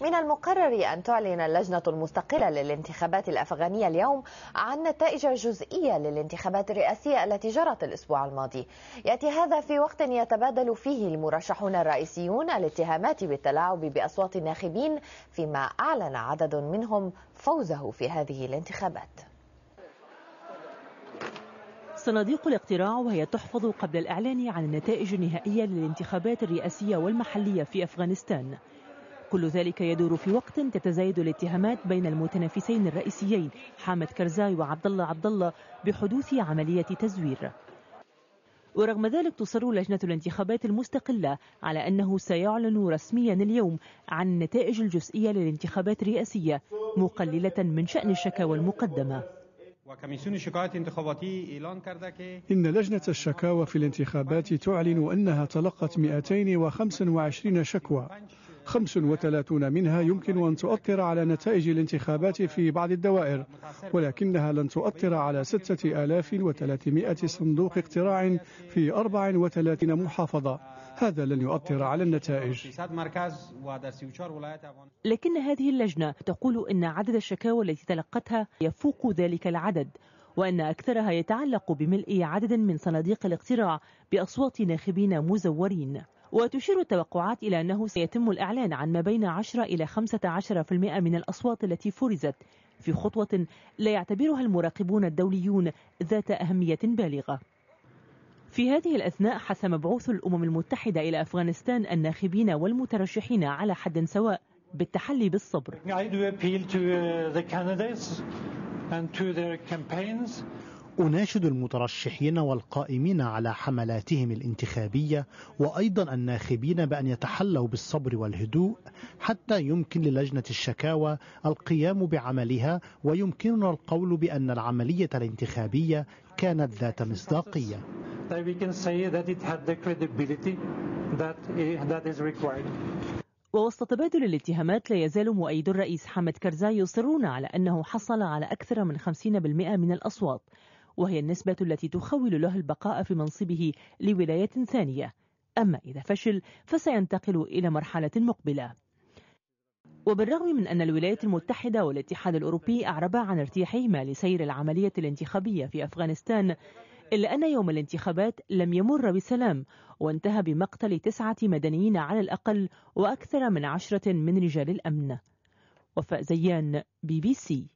من المقرر أن تعلن اللجنة المستقلة للانتخابات الأفغانية اليوم عن نتائج جزئية للانتخابات الرئاسية التي جرت الأسبوع الماضي. يأتي هذا في وقت يتبادل فيه المرشحون الرئيسيون الاتهامات بالتلاعب بأصوات الناخبين فيما أعلن عدد منهم فوزه في هذه الانتخابات. صناديق الاقتراع وهي تحفظ قبل الإعلان عن النتائج النهائية للانتخابات الرئاسية والمحلية في أفغانستان. كل ذلك يدور في وقت تتزايد الاتهامات بين المتنافسين الرئيسيين حامد كرزاي وعبد الله عبد الله بحدوث عملية تزوير. ورغم ذلك تصر لجنة الانتخابات المستقلة على أنه سيعلن رسميا اليوم عن النتائج الجزئية للانتخابات الرئاسية مقللة من شأن الشكاوى المقدمة. إن لجنة الشكاوى في الانتخابات تعلن أنها تلقت 225 شكوى. 35 منها يمكن أن تؤثر على نتائج الانتخابات في بعض الدوائر ولكنها لن تؤثر على 6300 صندوق اقتراع في 34 محافظة. هذا لن يؤثر على النتائج. لكن هذه اللجنة تقول إن عدد الشكاوى التي تلقتها يفوق ذلك العدد وأن أكثرها يتعلق بملء عدد من صناديق الاقتراع بأصوات ناخبين مزورين. وتشير التوقعات إلى أنه سيتم الإعلان عن ما بين 10 إلى 15% من الأصوات التي فرزت في خطوة لا يعتبرها المراقبون الدوليون ذات أهمية بالغة. في هذه الأثناء حث مبعوث الأمم المتحدة إلى أفغانستان الناخبين والمترشحين على حد سواء بالتحلي بالصبر. أناشد المترشحين والقائمين على حملاتهم الانتخابية وأيضا الناخبين بأن يتحلوا بالصبر والهدوء حتى يمكن للجنة الشكاوى القيام بعملها ويمكننا القول بأن العملية الانتخابية كانت ذات مصداقية. ووسط تبادل الاتهامات لا يزال مؤيد الرئيس حمد كرزاي يصرون على أنه حصل على أكثر من 50% من الأصوات. وهي النسبة التي تخول له البقاء في منصبه لولاية ثانية. أما إذا فشل فسينتقل إلى مرحلة مقبلة. وبالرغم من أن الولايات المتحدة والاتحاد الأوروبي أعربا عن ارتياحهما لسير العملية الانتخابية في أفغانستان إلا أن يوم الانتخابات لم يمر بسلام وانتهى بمقتل تسعة مدنيين على الأقل وأكثر من عشرة من رجال الأمن. وفاء زيان بي بي سي.